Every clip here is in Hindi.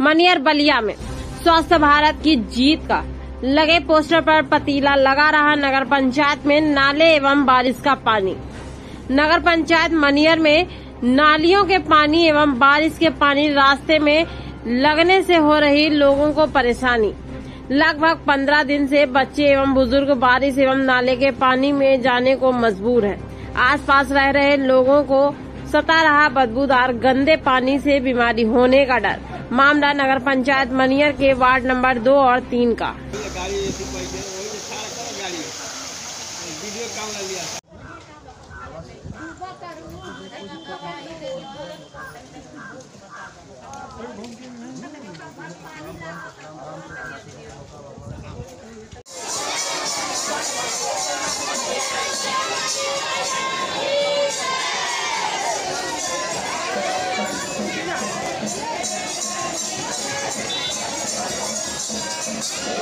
मनियर बलिया में। स्वस्थ भारत की जीत का। लगे पोस्टर पर पतीला लगा रहा नगर पंचायत में नाले एवं बारिश का पानी। नगर पंचायत मनियर में नालियों के पानी एवं बारिश के पानी रास्ते में लगने से हो रही लोगों को परेशानी। लगभग पंद्रह दिन से बच्चे एवं बुज़ुर्ग बारिश एवं नाले के पानी में जाने को मजबूर है। आसपास रह रहे लोगों को सता रहा बदबूदार गंदे पानी से बीमारी होने का डर। मामला नगर पंचायत मनियर के वार्ड नंबर दो और तीन का।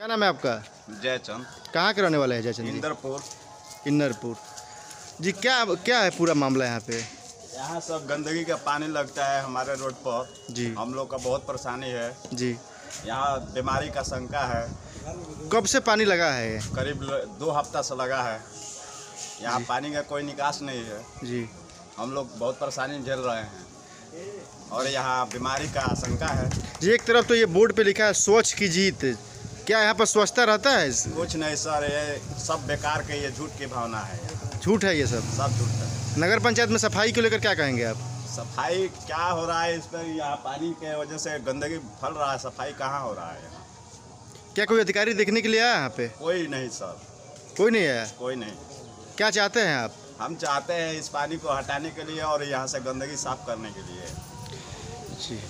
क्या नाम है आपका? जयचंद। कहाँ के रहने वाले हैं जयचंद इंदरपुर। इंदरपुर। जी क्या क्या है पूरा मामला यहाँ पे? यहाँ सब गंदगी का पानी लगता है हमारे रोड पर। जी। हम लोग का बहुत परेशानी है। जी। यहाँ बीमारी का शंका है। कब से पानी लगा है करीब दो हफ़्ता से लगा है। यहाँ पानी का कोई निकास नहीं है। जी। हम लोग बहुत परेशानी झेल रहे हैं। और यहाँ बीमारी का आशंका है। जी एक तरफ़ तो ये बोर्ड पे लिखा है स्वच्छ की जीत। क्या यहाँ पर स्वच्छता रहता है? कुछ नहीं सर ये सब बेकार के ये झूठ की भावना है। झूठ है ये सब? सब झूठ है। नगर पंचायत में सफ़ाई को लेकर क्या कहेंगे आप? सफ़ाई क्या हो रहा है इस पर यहाँ पानी के वजह से गंदगी फैल रहा है सफ़ाई कहाँ हो रहा है यहाँ? क्या कोई अधिकारी देखने के लिए आया यहाँ पे? कोई नहीं सर। कोई नहीं आया? कोई नहीं। क्या चाहते हैं आप? हम चाहते हैं इस पानी को हटाने के लिए और यहाँ से गंदगी साफ़ करने के लिए। जी।